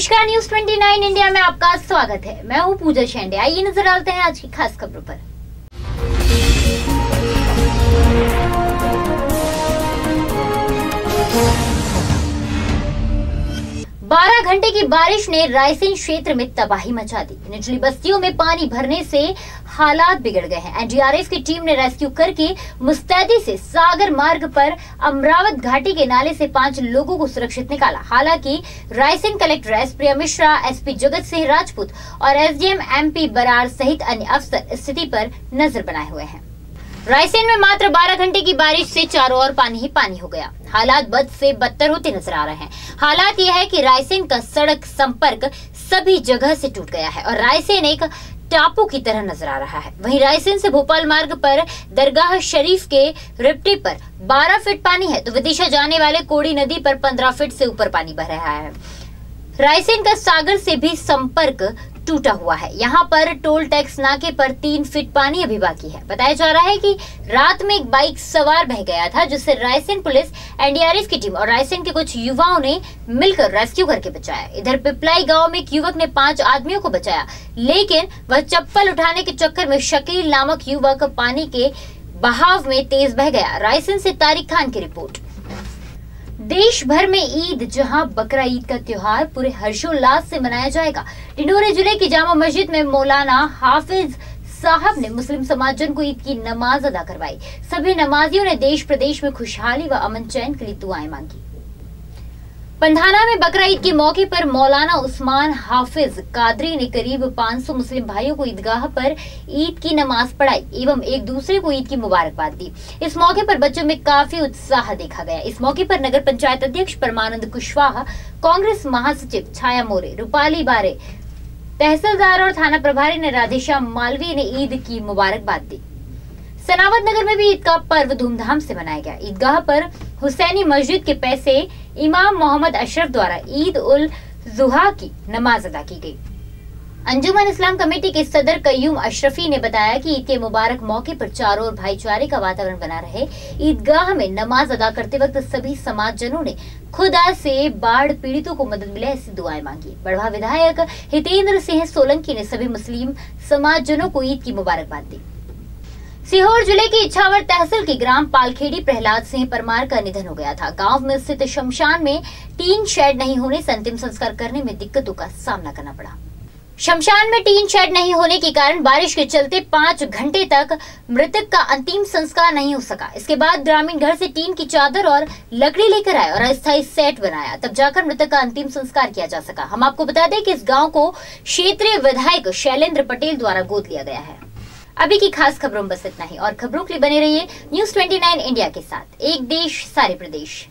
नमस्कार news 29 India में आपका स्वागत है। मैं हूँ पूजा शेंडे। आइए नज़र डालते हैं आज की खास खबरों पर। घंटे की बारिश ने रायसेन क्षेत्र में तबाही मचा दी। निचली बस्तियों में पानी भरने से हालात बिगड़ गए हैं। एनडीआरएफ की टीम ने रेस्क्यू करके मुस्तैदी से सागर मार्ग पर अमरावत घाटी के नाले से पाँच लोगों को सुरक्षित निकाला। हालाँकि Raisen collector S Priya Mishra, SP Jagat Singh Rajput और एसडीएम एमपी बरार सहित अन्य अफसर स्थिति पर नज़र बनाए हुए हैं। रायसेन में मात्र 12 घंटे की बारिश से चारों ओर पानी ही पानी हो गया। हालात बद से बदतर होते नज़र आ रहे हैं। हालात यह है कि रायसेन का सड़क संपर्क सभी जगह से टूट गया है और रायसेन एक टापू की तरह नज़र आ रहा है। वहीं रायसेन से भोपाल मार्ग पर दरगाह शरीफ के रिप्टी पर 12 फीट पानी है तो विदिशा जाने वाले कोड़ी नदी पर 15 फीट से ऊपर पानी बह रहा है। रायसेन का सागर से भी संपर्क टूटा हुआ है। यहाँ पर टोल टैक्स नाके पर तीन फीट पानी अभी बाकी है। बताया जा रहा है कि रात में एक बाइक सवार बह गया था, जिससे रायसेन पुलिस, एनडीआरएफ की टीम और रायसेन के कुछ युवाओं ने मिलकर रेस्क्यू करके बचाया। इधर पिपलाई गाँव में एक युवक ने पाँच आदमियों को बचाया, लेकिन वह चप्पल उठाने के चक्कर में शकील नामक युवक पानी के बहाव में तेज बह गया। रायसेन से तारिक खान की रिपोर्ट। देश भर में ईद, जहाँ बकरा ईद का त्योहार पूरे हर्षोल्लास से मनाया जाएगा। डिंडोरे ज़िले की जामा मस्जिद में मौलाना हाफिज साहब ने मुस्लिम समाजन को ईद की नमाज़ अदा करवाई। सभी नमाजियों ने देश प्रदेश में खुशहाली व अमन चैन के लिए दुआएँ मांगी। पंधाना में बकरा ईद के मौके पर मौलाना उस्मान हाफिज कादरी ने करीब 500 मुस्लिम भाइयों को ईदगाह पर ईद की नमाज़ पढ़ाई एवं एक दूसरे को ईद की मुबारकबाद दी। इस मौके पर बच्चों में काफ़ी उत्साह देखा गया। इस मौके पर नगर पंचायत अध्यक्ष परमानंद कुशवाहा, कांग्रेस महासचिव छाया मोरे, रूपाली बारे तहसीलदार और थाना प्रभारी ने राधेश्याम मालवीय ने ईद की मुबारकबाद दी। सनावत नगर में भी ईद का पर्व धूमधाम से मनाया गया। ईदगाह पर हुसैनी मस्जिद के पैसे इमाम मोहम्मद अशरफ द्वारा ईद उल जुहा की नमाज़ अदा की गई। अंजुमन इस्लाम कमेटी के सदर कयूम अशरफी ने बताया कि ईद के मुबारक मौके पर चारों ओर भाईचारे का वातावरण बना रहे। ईदगाह में नमाज़ अदा करते वक्त सभी समाजजनों ने खुदा से बाढ़ पीड़ितों को मदद मिले ऐसी दुआएँ मांगी। बढ़वा विधायक हितेंद्र सिंह सोलंकी ने सभी मुस्लिम समाजजनों को ईद की मुबारकबाद दी। सीहोर ज़िले की इच्छावर तहसील के ग्राम पालखेड़ी प्रहलाद सिंह परमार का निधन हो गया था। गाँव में स्थित शमशान में टीन शेड नहीं होने से अंतिम संस्कार करने में दिक्कतों का सामना करना पड़ा। शमशान में टीन शेड नहीं होने के कारण बारिश के चलते पाँच घंटे तक मृतक का अंतिम संस्कार नहीं हो सका। इसके बाद ग्रामीण घर से टीन की चादर और लकड़ी लेकर आए और अस्थायी सेट बनाया। तब जाकर मृतक का अंतिम संस्कार किया जा सका। हम आपको बता दें कि इस गाँव को क्षेत्रीय विधायक शैलेंद्र पटेल द्वारा गोद लिया गया है। अभी की खास खबरों में बस इतना ही। और खबरों के लिए बने रहिए न्यूज़ 29 इंडिया के साथ। एक देश, सारे प्रदेश।